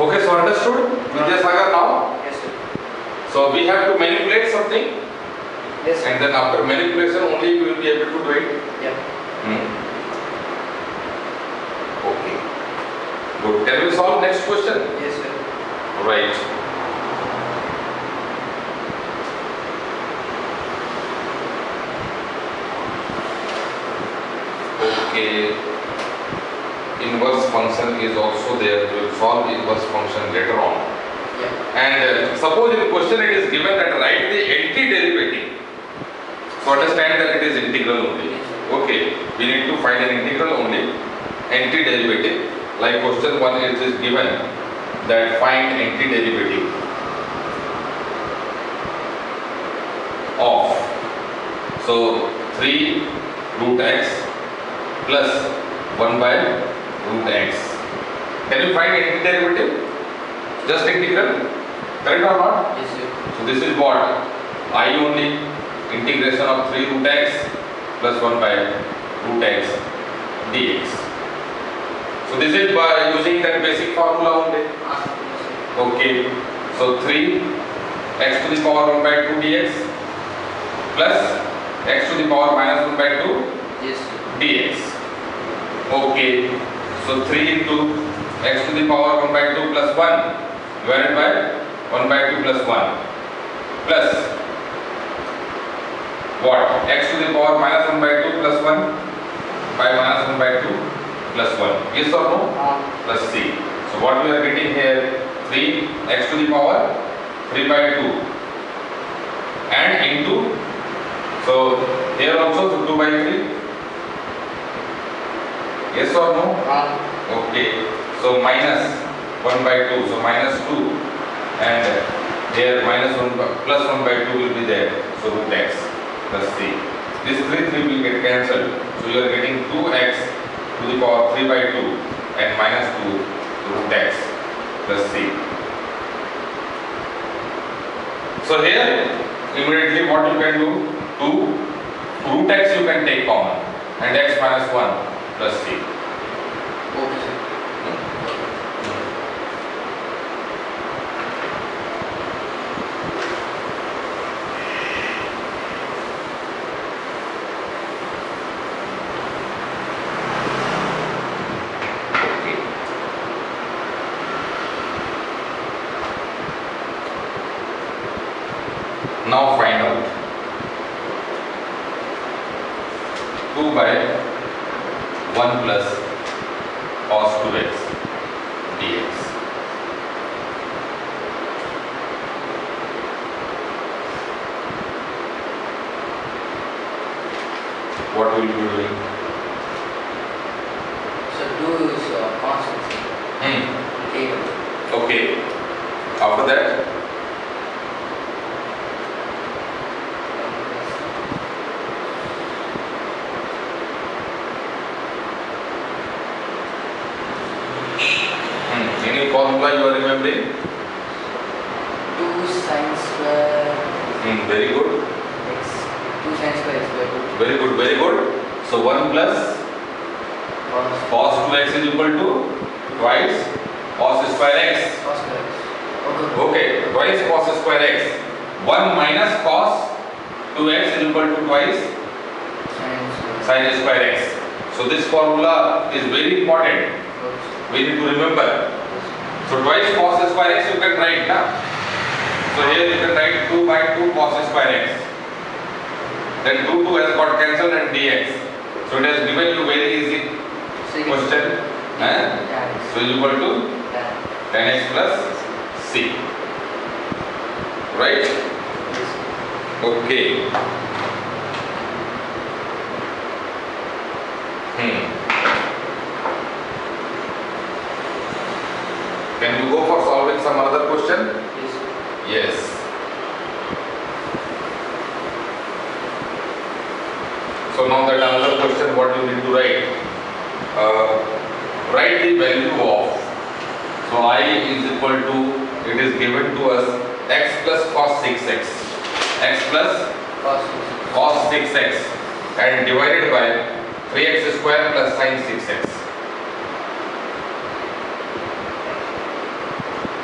Okay, so understood? Vidyasagar now? Yes, sir. So we have to manipulate something Yes, sir. and then after manipulation only we will be able to do it. Yeah. Hmm. Okay. Good. Can we solve next question? Yes, sir. Right. Okay. Inverse function is also there. We will solve inverse function later on. Yeah. And uh, suppose in question it is given that write the antiderivative. So understand that it is integral only. Okay, we need to find an integral only, Anti derivative. Like question one it is given that find anti derivative of so 3 root x plus 1 by root x. Can you find anti derivative? Just integral? Correct or not? Yes, sir. So this is what? I only integration of 3 root x plus 1 by root x dx. So this is by using that basic formula only. Okay. So 3 x to the power 1 by 2 dx plus x to the power minus 1 by 2 Yes, dx. Okay. So 3 into x to the power 1 by 2 plus 1 divided by 1 by 2 plus 1 plus what? x to the power minus 1 by 2 plus 1 by minus 1 by 2 plus 1. Yes or no? Ah, Plus c. So what we are getting here 3 x to the power 3 by 2 and into so here also 2 by 3 yes or no? Okay. So minus 1 by 2 so minus 2 and here minus 1 by, plus 1 by 2 will be there. So root x plus c this 3 3 will get cancelled. So you are getting 2x to the power 3 by 2 and minus 2 root x plus c so here immediately what you can do? 2 root x you can take common. And x minus 1 plus c okay, sir. Okay. Now find out 2 by 1 plus cos 2x dx. What will you be doing? So, 2 is uh, constant. Hmm. Any formula you are remembering? 2 sine square Hmm, very good. x. 2 sine square x by 2. Very good. Very good. So 1 plus Cos cos 2x is equal to twice cos square x. cos square x. Okay. Okay, twice cos square x. 1 minus cos 2x is equal to twice Sine square. sin square x. So this formula is very important. We need to remember. So twice cos square x you can write now. So here you can write 2 by 2 cos square x. Then 2 2 has got cancelled and dx. So it has given you very easy Second. question. Eh? So is equal to yeah. tan x plus c. Right? Okay. Hmm. Can you go for solving some other question? Yes. Yes. So now that another question what you need to write. Uh, write the value of. So i is equal to it is given to us x plus cos 6x. x plus Cos six. cos 6x and divided by 3x square plus sin 6x.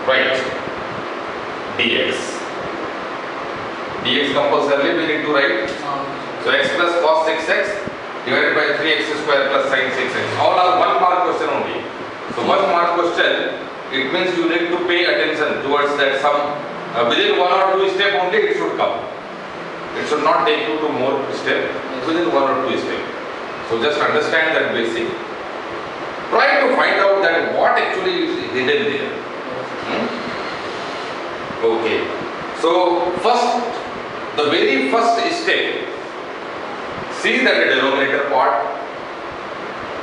Write dx. dx compulsorily we need to write. So x plus cos 6x divided by 3x square plus sin 6x. All are one mark question only. So one mark question, it means you need to pay attention towards that some uh, within one or two step only it should come. It should not take you to more step within one or two step. So just understand that basic. Try to find out that what actually is hidden there. Okay. So first, the very first step, see that the denominator part.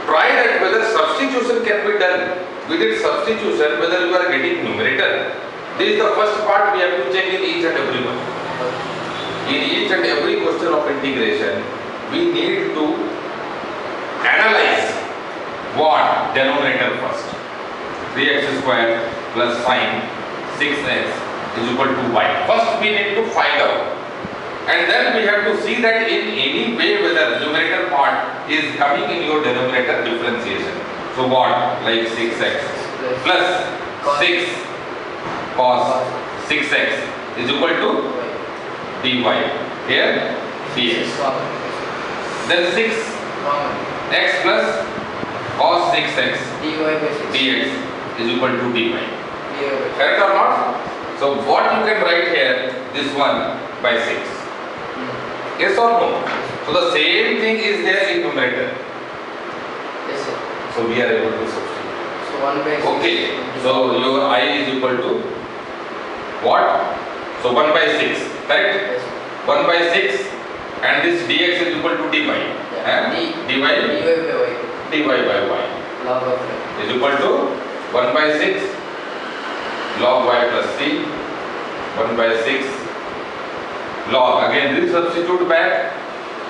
Try that whether substitution can be done. We did substitution whether you are getting numerator. This is the first part we have to check in each and every one. In each and every question of integration, we need to analyze what denominator first. 3x square plus sine 6x is equal to y. First we need to find out. And then we have to see that in any way whether numerator part is coming in your denominator differentiation. So what? Like 6x plus 6 cos 6x is equal to dy. Here dx. Then 6x plus cos 6x 6. dx is equal to dy. Correct or not? So what you can write here, this one by 6. Yes or no? So the same thing is there in numerator. Yes, sir. So we are able to substitute. So 1 by 6. Okay. So your i is equal to what? So 1 by 6. Correct? Yes, sir. 1 by 6 and this dx is equal to dy. Yeah. And D- dy dy by y. dy by y Log of y. is equal to 1 by 6 log y plus c 1 by 6 log. Again this substitute back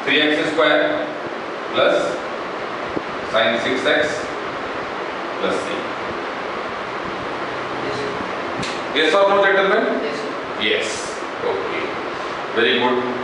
3x square plus sin 6x plus c. Yes, sir. yes or no gentlemen? Yes, sir. yes. Okay. Very good